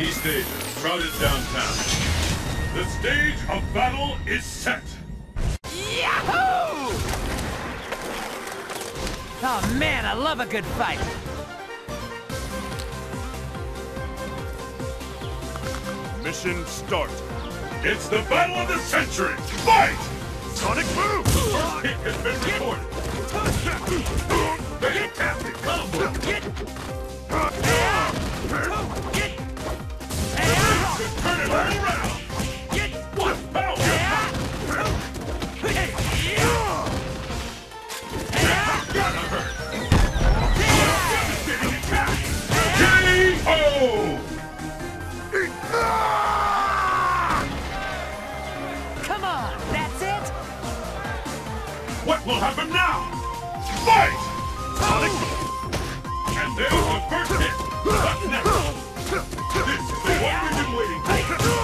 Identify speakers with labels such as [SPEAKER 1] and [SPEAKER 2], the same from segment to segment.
[SPEAKER 1] East Asia, crowded downtown. The stage of battle is set.
[SPEAKER 2] Yahoo! Oh man, I love a good fight.
[SPEAKER 1] Mission start. It's the battle of the century. Fight! Sonic Boom! Kick has been recorded. Will happen now? Fight! Sonic! And there's the first hit! Next? This is the one we've been waiting for!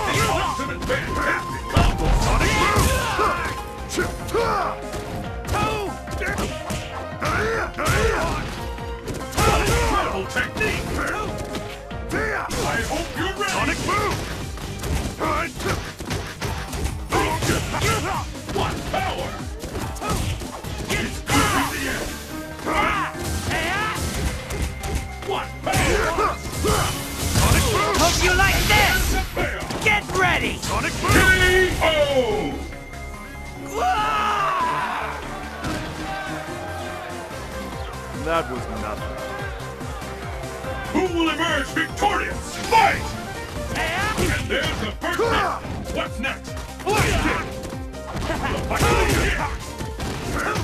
[SPEAKER 1] The ultimate fantastic combo! Sonic Incredible technique! Sonic! K.O.
[SPEAKER 3] That was nothing.
[SPEAKER 1] Who will emerge victorious? Fight! And there's the first hit! What's next? The fight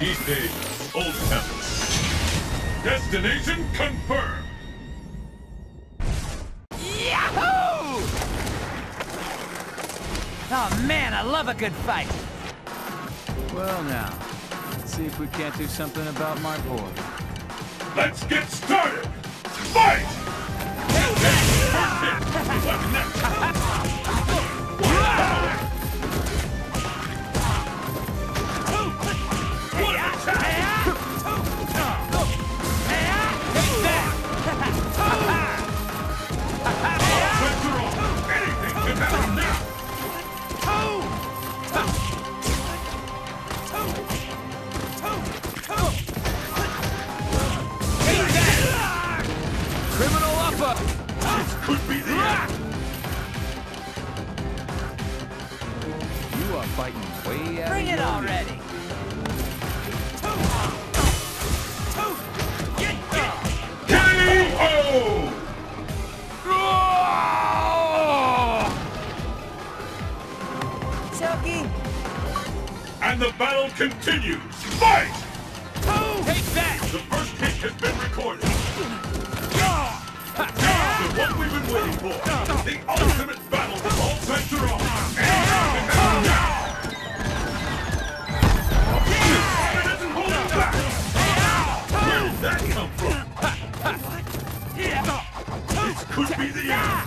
[SPEAKER 1] East Asia, Old Temple. Destination confirmed!
[SPEAKER 2] Yahoo! Oh man, I love a good fight.
[SPEAKER 4] Well now, let's see if we can't do something about my boy.
[SPEAKER 1] Let's get started! Fight! Could be the end!
[SPEAKER 4] You are fighting way out
[SPEAKER 2] Bring
[SPEAKER 4] of
[SPEAKER 2] it
[SPEAKER 4] your
[SPEAKER 2] already!
[SPEAKER 1] K.O.
[SPEAKER 2] Choking!
[SPEAKER 1] And the battle continues! Fight! Two.
[SPEAKER 2] Take that!
[SPEAKER 1] The first hit has been recorded. Now, the we've been waiting for. The ultimate battle all on. That come from? This could be the end.